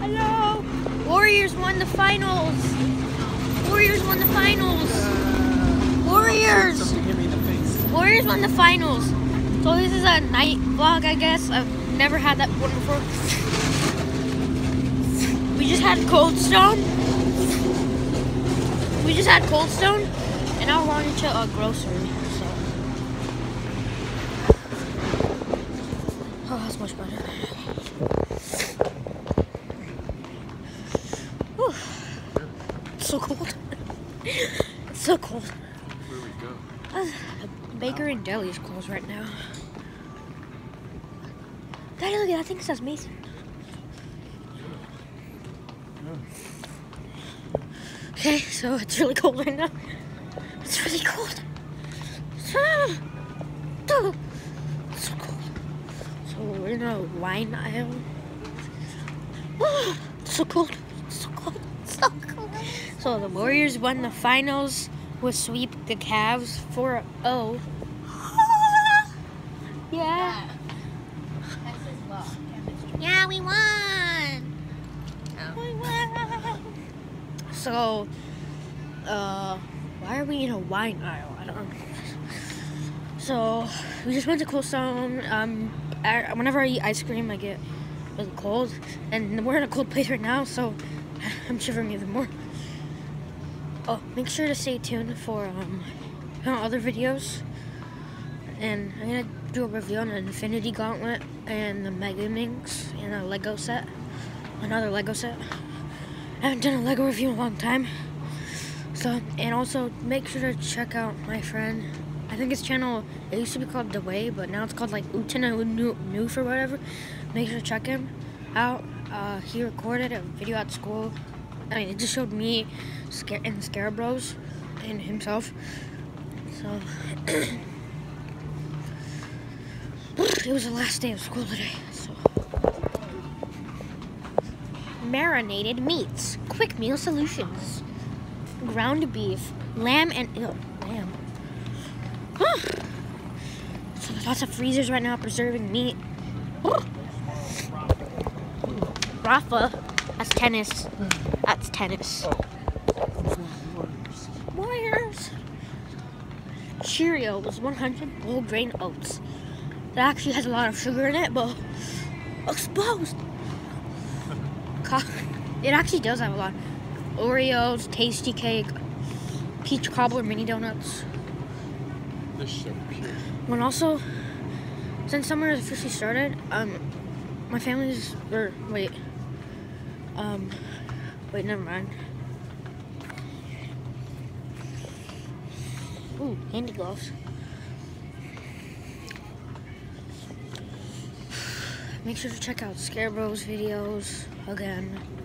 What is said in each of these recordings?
Hello. Warriors won the finals. Warriors won the finals. Warriors. Something hit me in the. Warriors won the finals. So this is a night vlog, I guess. I've never had that one before. We just had Cold Stone. We just had Cold Stone, and now we're on to uh, a grocery. So. Oh, that's much better. It's so cold. it's so cold. Where we go? Uh, Baker and Deli is closed right now. Daddy, look at that thing says Mason. Okay, so it's really cold right now. It's really cold. Ah, oh, It's so cold. So we're in a wine aisle. Ah, so cold. So cold. So cold. So the Warriors won the finals with sweep the Cavs 4-0. Yeah. Yeah, we won. We won. So, uh, why are we in a wine aisle? I don't know. So, we just went to Cold Stone. Um, I, whenever I eat ice cream, I get really cold, and we're in a cold place right now, so I'm shivering even more. Oh, make sure to stay tuned for um, other videos. And I'm gonna do a review on an Infinity Gauntlet and the Megaminx and a Lego set. Another Lego set. I haven't done a Lego review in a long time. So, and also make sure to check out my friend. I think his channel, it used to be called The Way, but now it's called like Utena Noof or whatever. Make sure to check him out. Uh, he recorded a video at school. I mean, it just showed me Scare and Scarabros and himself. So, it was the last day of school today. So, marinated meats, quick meal solutions, ground beef, lamb and ew, lamb. So there's lots of freezers right now preserving meat. Rafa, that's tennis. That's tennis. Warriors. Cheerios, 100 whole grain oats. That actually has a lot of sugar in it, but exposed. It actually does have a lot. Oreos, tasty cake, peach cobbler mini donuts. Is so. When also, since summer has officially started, um, my family's or wait, um, wait, never mind. Ooh, handy gloves. Make sure to check out Scarebros videos again.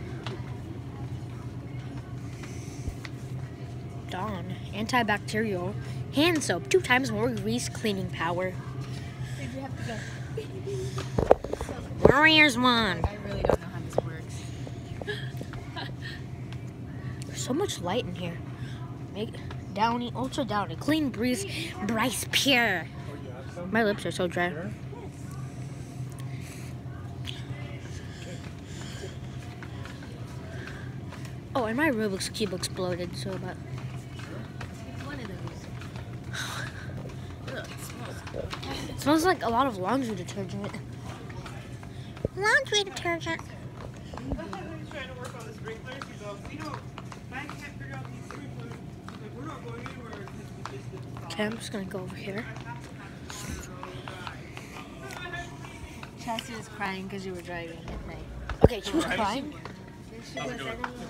Dawn, antibacterial, hand soap, two times more grease cleaning power. Did you have to go? Warriors won. I really don't know how this works. There's so much light in here. Make Downy, Ultra Downy, Clean Breeze, Bryce Pure. My lips are so dry. Oh, and my Rubik's Cube exploded, so about. Smells. It smells like a lot of laundry detergent. Laundry detergent. Sometimes he's trying to work on the sprinklers. He goes, you know, I can't figure out these sprinklers. He's like, we're not going anywhere until we just get this Okay, I'm just gonna go over here. Chastity is crying because you were driving at night. Okay, she was crying. She was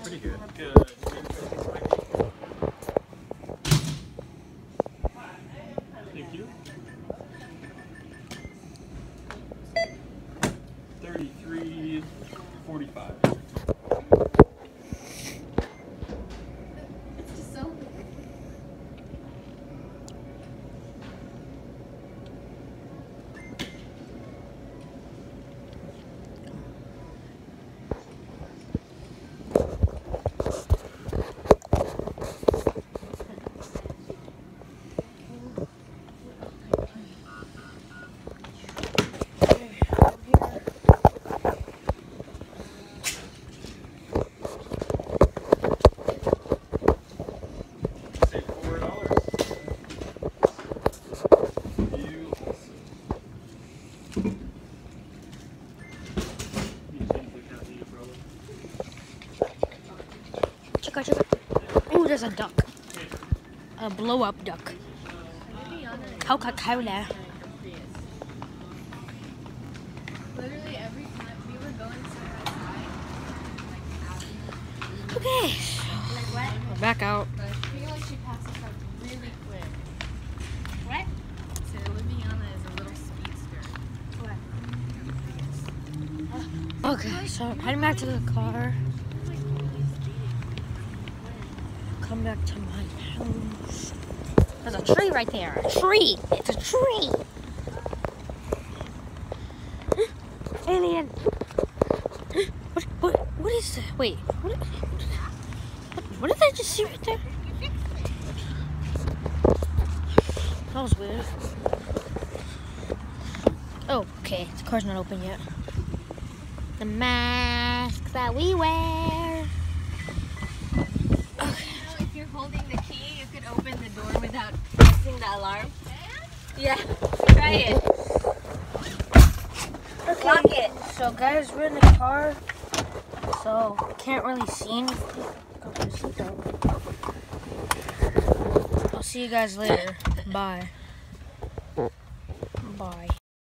Pretty good. Thank chicka, chicka. Oh, there's a duck. A blow up duck. Coca Cola. Literally every time we were going side by side, Okay, we're back out. But I feel like she passed us up really quick. What? So Liviana is a little speedster. Okay, so I'm heading back to the car. Back to my house. There's a tree right there. A tree. It's a tree. Alien. What? What? What is that? Wait. What? What did I just see right there? That was weird. Oh, okay. The car's not open yet. The mask that we wear. Okay. if you're holding the key, you could open without pressing the alarm. Yeah, try it. Lock it. So, guys, we're in the car, so can't really see anything. Go put your seatbelt. I'll see you guys later. Bye.